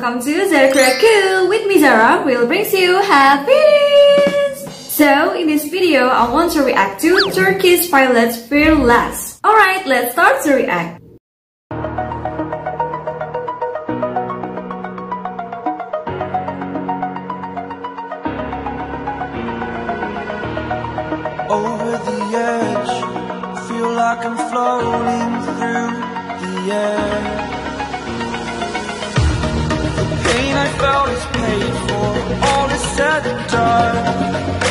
welcome to Zara with me Zara, will brings you happiness! So, in this video, I want to react to Turkish pilot's Fearless. Alright, let's start to react. Over the edge, feel like I'm floating through the air. All is said and done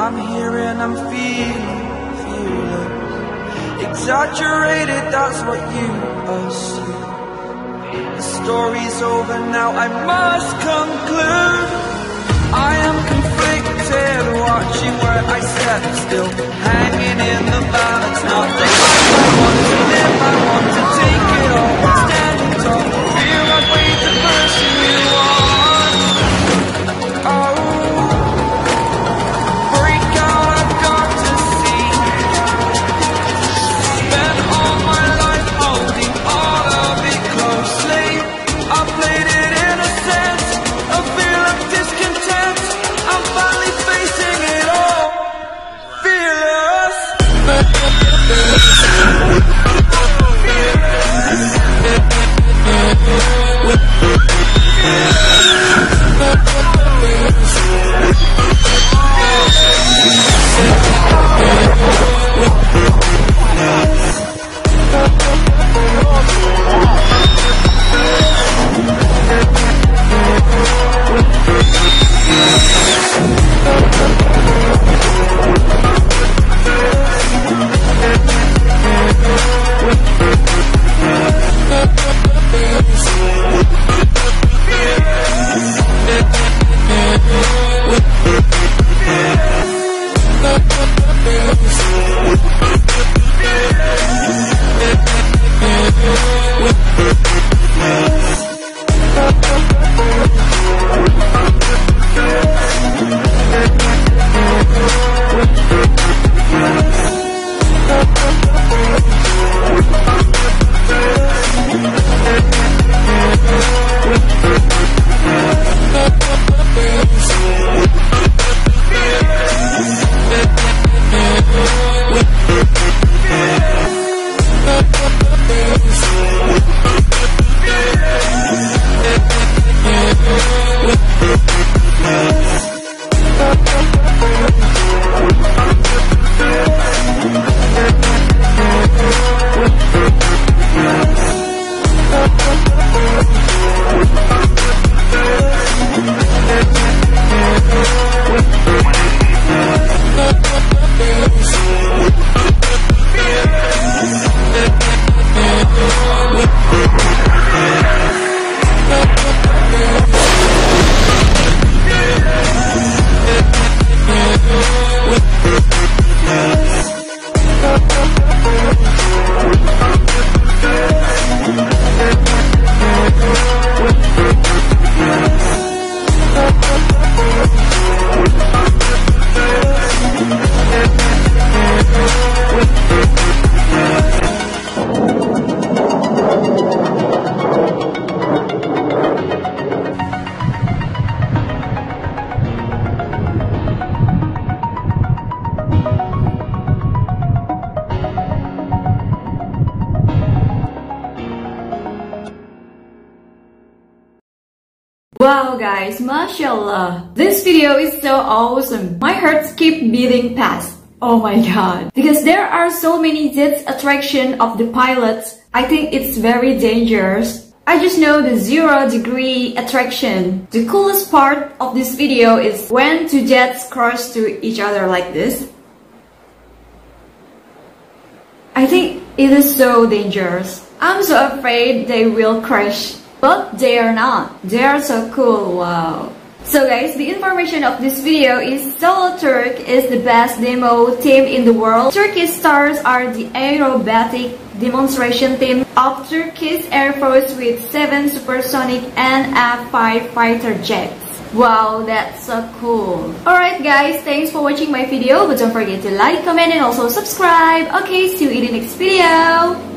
I'm here and I'm feeling, feeling exaggerated. That's what you assume. The story's over now. I must conclude. I am conflicted, watching where I step still, Yeah. Wow guys, mashallah. This video is so awesome. My heart keep beating fast. Oh my god. Because there are so many jets attraction of the pilots, I think it's very dangerous. I just know the zero degree attraction. The coolest part of this video is when two jets crash to each other like this. I think it is so dangerous. I'm so afraid they will crash. But they are not. They are so cool, wow. So guys, the information of this video is Solo Turk is the best demo team in the world. Turkish stars are the aerobatic demonstration team of Turkish Air Force with 7 supersonic NF-5 fighter jets. Wow, that's so cool. Alright guys, thanks for watching my video, but don't forget to like, comment, and also subscribe. Okay, see you in the next video.